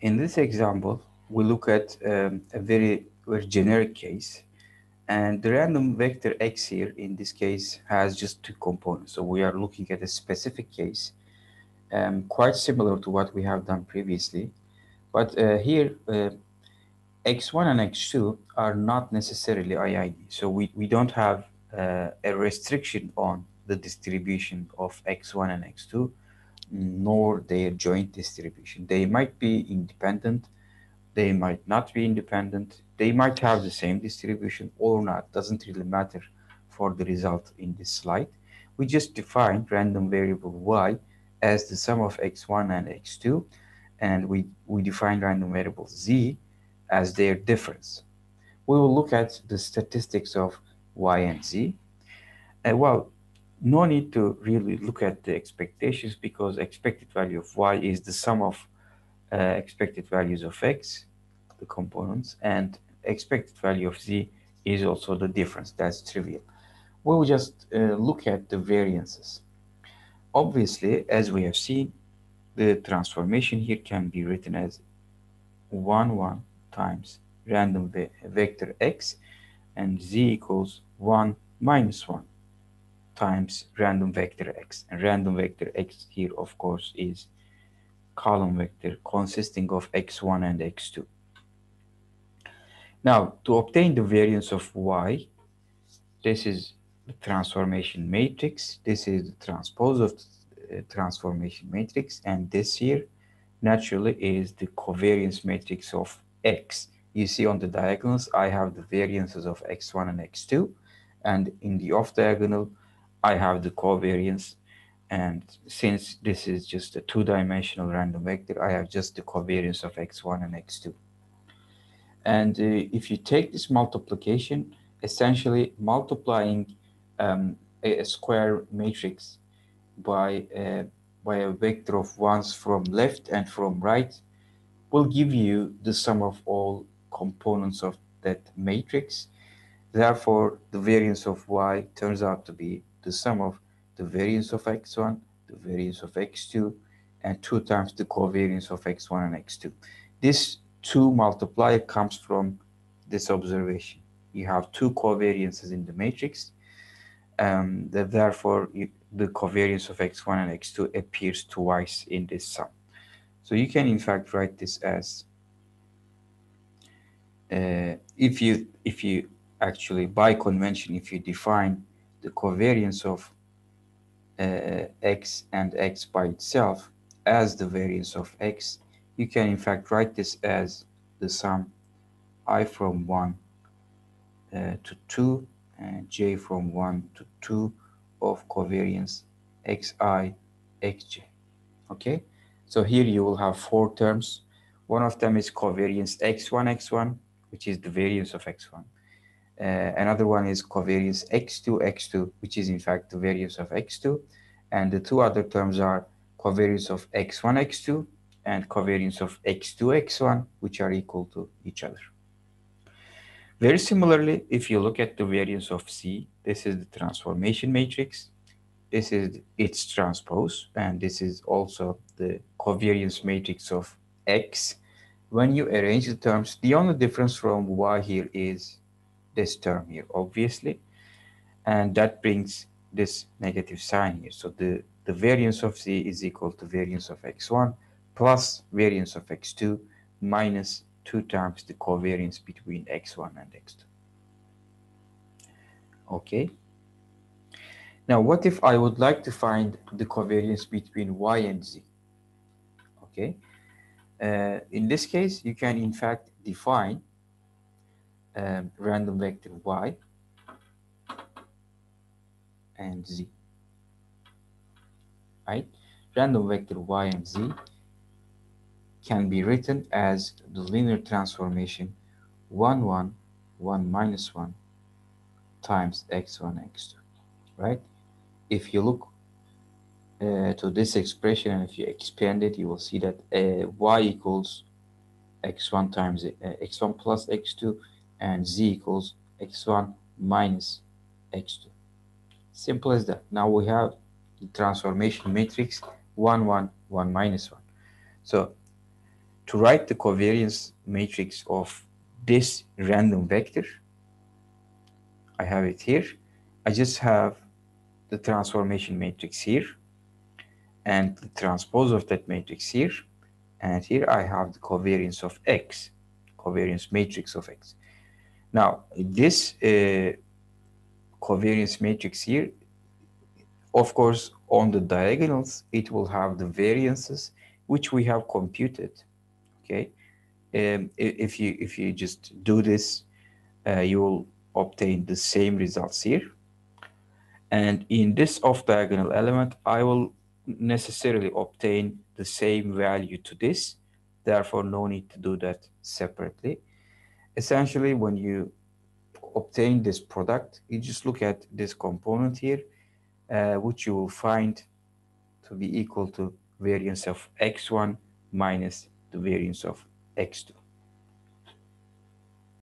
in this example, we look at um, a very, very generic case. And the random vector x here, in this case, has just two components. So we are looking at a specific case, um, quite similar to what we have done previously. But uh, here, uh, x1 and x2 are not necessarily IID. So we, we don't have uh, a restriction on the distribution of x1 and x2, nor their joint distribution. They might be independent, they might not be independent, they might have the same distribution or not, doesn't really matter for the result in this slide. We just define random variable y as the sum of x1 and x2, and we, we define random variable z as their difference. We will look at the statistics of y and z. Uh, well, no need to really look at the expectations because expected value of y is the sum of uh, expected values of x, the components, and expected value of z is also the difference. That's trivial. We will just uh, look at the variances. Obviously, as we have seen, the transformation here can be written as 1, 1 times random ve vector x and z equals 1 minus 1 times random vector x. And random vector x here, of course, is column vector consisting of x1 and x2. Now, to obtain the variance of y, this is the transformation matrix. This is the transpose of the uh, transformation matrix. And this here, naturally, is the covariance matrix of x. You see on the diagonals, I have the variances of x1 and x2. And in the off diagonal, I have the covariance. And since this is just a two-dimensional random vector, I have just the covariance of x1 and x2. And uh, if you take this multiplication, essentially multiplying um, a, a, square matrix by a, by a vector of ones from left and from right will give you the sum of all components of that matrix. Therefore, the variance of y turns out to be the sum of the variance of x1, the variance of x2, and 2 times the covariance of x1 and x2. This 2 multiplier comes from this observation. You have two covariances in the matrix, um, that therefore the covariance of x1 and x2 appears twice in this sum. So you can in fact write this as uh, if you if you actually by convention if you define the covariance of uh, x and x by itself as the variance of x, you can in fact write this as the sum i from 1 uh, to 2 and j from 1 to 2 of covariance xi xj. Okay, so here you will have four terms. One of them is covariance x1 x1, which is the variance of x1. Uh, another one is covariance x2, x2, which is in fact the variance of x2. And the two other terms are covariance of x1, x2 and covariance of x2, x1, which are equal to each other. Very similarly, if you look at the variance of z, this is the transformation matrix. This is its transpose, and this is also the covariance matrix of X. When you arrange the terms, the only difference from Y here is this term here, obviously. And that brings this negative sign here. So the, the variance of z is equal to variance of x1 plus variance of x2 minus 2 times the covariance between x1 and x2. Okay. Now, what if I would like to find the covariance between y and z? Okay. Uh, in this case, you can in fact define um, random vector y and z. Right? Random vector y and z can be written as the linear transformation 1, 1, 1 minus 1 times x1, x2, right? If you look uh, to this expression and if you expand it, you will see that uh, y equals x1 times uh, x1 plus x2 and z equals x1 minus x2. Simple as that. Now we have the transformation matrix 1, 1, 1 minus 1. So to write the covariance matrix of this random vector, I have it here. I just have the transformation matrix here and the transpose of that matrix here. And here I have the covariance of X, covariance matrix of X. Now, this uh, covariance matrix here, of course, on the diagonals, it will have the variances which we have computed. Okay, um, if you if you just do this, uh, you will obtain the same results here. And in this off-diagonal element, I will necessarily obtain the same value to this. Therefore, no need to do that separately. Essentially, when you obtain this product, you just look at this component here, uh, which you will find to be equal to variance of x1 minus the variance of x2.